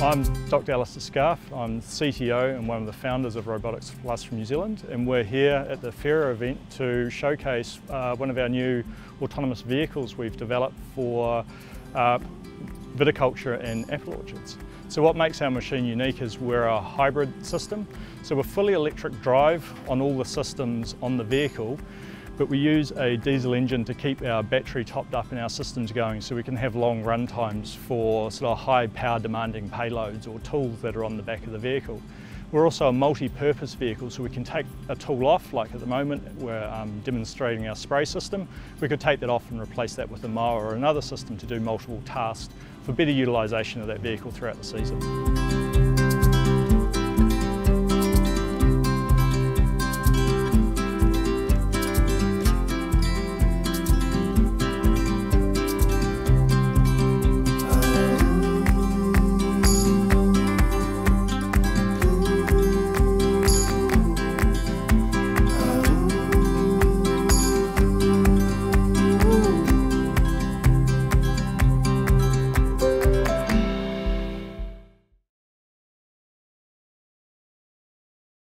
I'm Dr Alistair Scarfe, I'm CTO and one of the founders of Robotics Plus from New Zealand and we're here at the FIRA event to showcase uh, one of our new autonomous vehicles we've developed for uh, viticulture and apple orchards. So what makes our machine unique is we're a hybrid system. So we're fully electric drive on all the systems on the vehicle but we use a diesel engine to keep our battery topped up and our systems going so we can have long run times for sort of high power demanding payloads or tools that are on the back of the vehicle. We're also a multi-purpose vehicle, so we can take a tool off, like at the moment we're um, demonstrating our spray system. We could take that off and replace that with a mower or another system to do multiple tasks for better utilisation of that vehicle throughout the season.